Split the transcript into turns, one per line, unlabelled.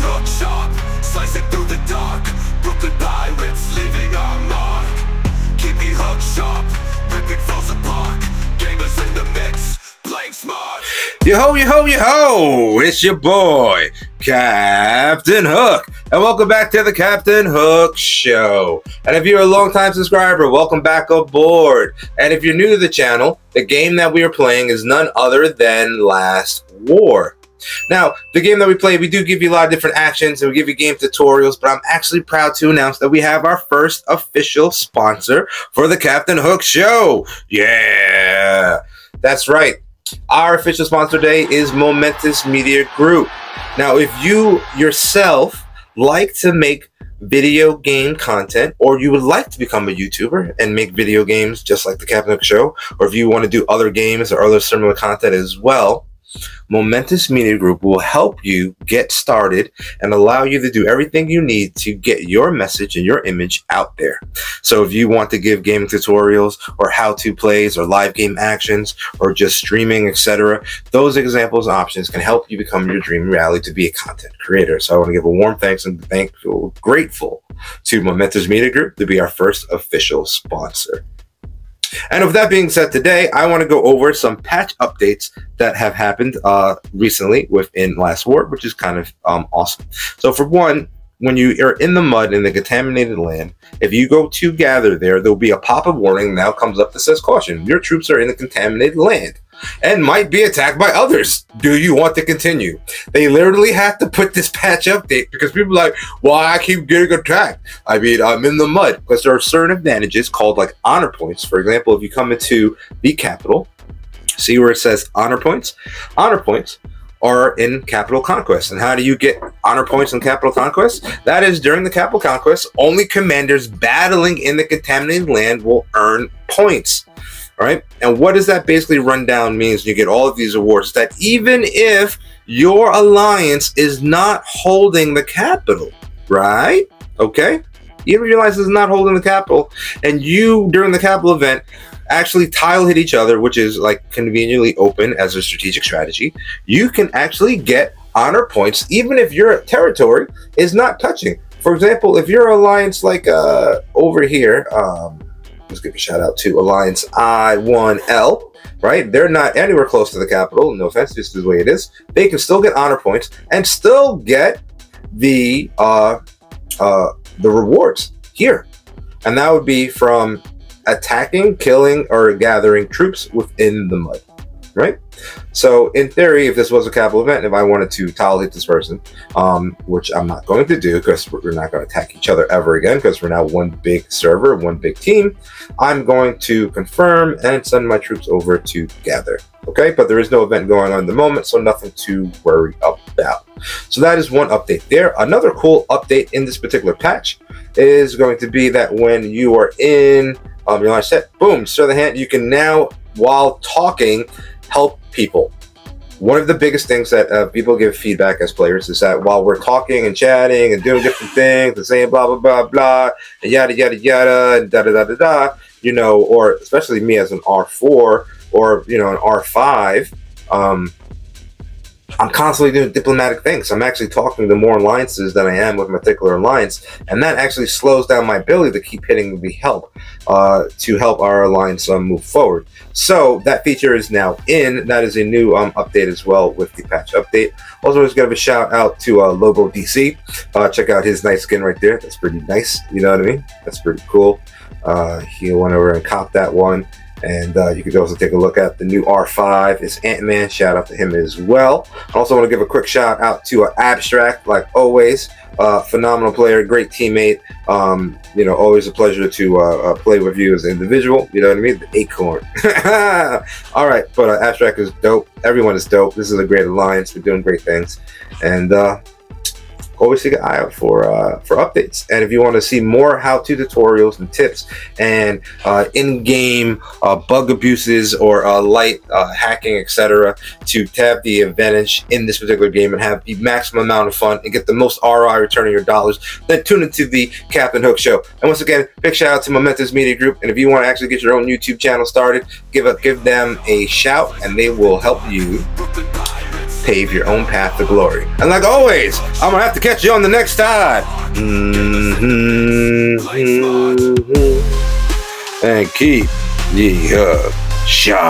Hook Shop, slicing through the dark. Brooklyn pirates leaving our mark. Kippy Hook Shop, ripping flows apart. Gamers in the mix, playing smart.
Yo ho, yo ho, yo ho! It's your boy, Captain Hook, and welcome back to the Captain Hook Show. And if you're a longtime subscriber, welcome back aboard. And if you're new to the channel, the game that we are playing is none other than Last War. Now, the game that we play, we do give you a lot of different actions and we give you game tutorials, but I'm actually proud to announce that we have our first official sponsor for the Captain Hook Show. Yeah, that's right. Our official sponsor today is Momentous Media Group. Now, if you yourself like to make video game content, or you would like to become a YouTuber and make video games just like the Captain Hook Show, or if you want to do other games or other similar content as well, Momentous Media Group will help you get started and allow you to do everything you need to get your message and your image out there. So if you want to give game tutorials or how-to plays or live game actions or just streaming, etc., those examples and options can help you become your dream reality to be a content creator. So I want to give a warm thanks and thankful, grateful to Momentous Media Group to be our first official sponsor. And with that being said, today I want to go over some patch updates that have happened uh, recently within Last War, which is kind of um, awesome. So, for one, when you are in the mud in the contaminated land, if you go to gather there, there'll be a pop-up warning now comes up that says caution. Your troops are in the contaminated land and might be attacked by others. Do you want to continue? They literally have to put this patch update because people like, why I keep getting attacked? I mean, I'm in the mud because there are certain advantages called like honor points. For example, if you come into the capital, see where it says honor points? Honor points are in Capital Conquest. And how do you get honor points in Capital Conquest? That is during the Capital Conquest, only commanders battling in the contaminated land will earn points. All right. And what does that basically run down means you get all of these awards that even if your alliance is not holding the capital, right? Okay. Even if your alliance is not holding the capital, and you during the capital event actually tile hit each other, which is like conveniently open as a strategic strategy, you can actually get honor points even if your territory is not touching. For example, if your alliance like uh over here, um let's give a shout out to Alliance I1L, right? They're not anywhere close to the capital. No offense, this is the way it is. They can still get honor points and still get the uh, uh, the rewards here, and that would be from attacking, killing, or gathering troops within the mud right? So in theory, if this was a capital event, if I wanted to tolerate this person, um, which I'm not going to do because we're not going to attack each other ever again because we're now one big server, one big team, I'm going to confirm and send my troops over to gather. Okay, but there is no event going on at the moment, so nothing to worry about. So that is one update there. Another cool update in this particular patch is going to be that when you are in um, your launch set, boom, so the hand, you can now, while talking, help people. One of the biggest things that uh, people give feedback as players is that while we're talking and chatting and doing different things and saying blah blah blah blah and yada yada yada and da da da da da, you know, or especially me as an R four or you know an R five, um, I'm constantly doing diplomatic things. I'm actually talking to more alliances than I am with my particular alliance, and that actually slows down my ability to keep hitting the help uh, to help our alliance um, move forward. So that feature is now in. That is a new um, update as well with the patch update. Also, just give a shout out to uh, Lobo DC. Uh, check out his nice skin right there. That's pretty nice. You know what I mean? That's pretty cool. Uh, he went over and copped that one. And uh, you can also take a look at the new R5. It's Antman. Shout out to him as well. I also want to give a quick shout out to uh, Abstract, like always. Uh, phenomenal player, great teammate. Um, you know, always a pleasure to uh, uh, play with you as an individual. You know what I mean? The acorn. All right, but uh, Abstract is dope. Everyone is dope. This is a great alliance. We're doing great things. And always keep an eye out for uh, for updates. And if you want to see more how-to tutorials and tips and uh, in-game uh, bug abuses or uh, light uh, hacking, etc., to have the advantage in this particular game and have the maximum amount of fun and get the most ROI return on your dollars, then tune into the Captain Hook Show. And once again, big shout out to Momentous Media Group. And if you want to actually get your own YouTube channel started, give a, give them a shout, and they will help you pave your own path to glory. And like always, I'm gonna have to catch you on the next time. Mm-hmm. And keep ye hug sharp.